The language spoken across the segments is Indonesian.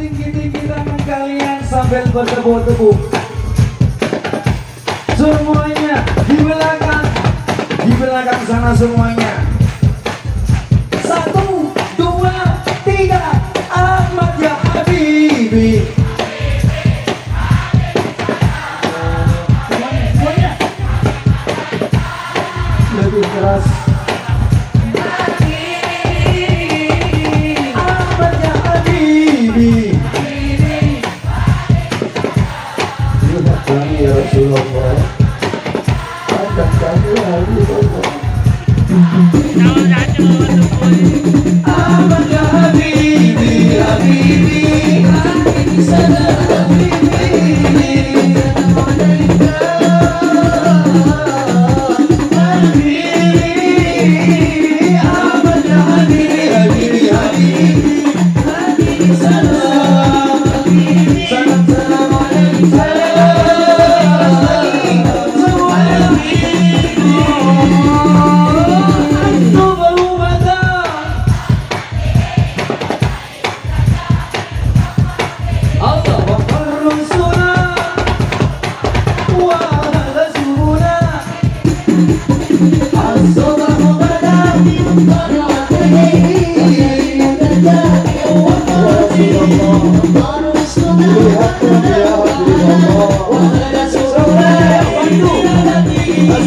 tinggi-tinggi tangan kalian sambil bertepuk-tepuk semuanya di belakang di belakang sana semuanya. يا رسول الله عندك تعملها يا رسول الله أبدا هذه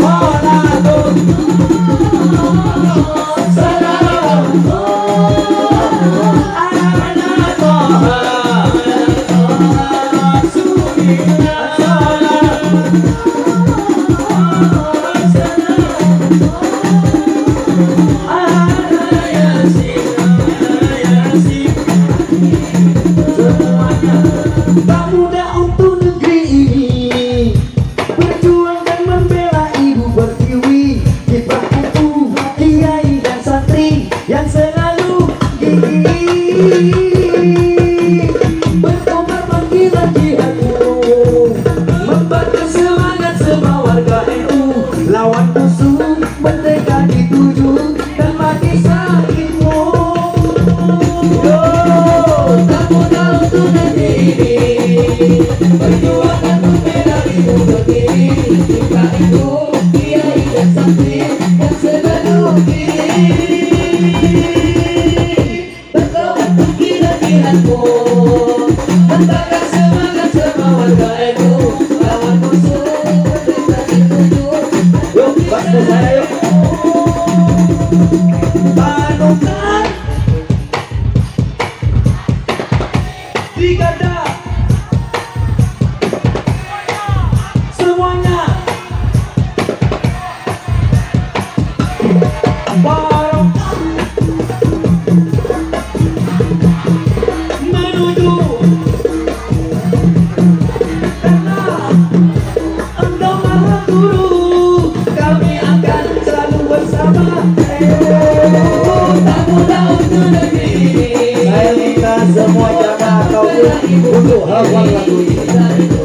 on Perjuangan memenangi negeri Jika itu kiai dan santri yang sepenuh diri Berkawan pikiran-pikiranku Antara Saya semua jamaah kau untuk hawa lagu ini.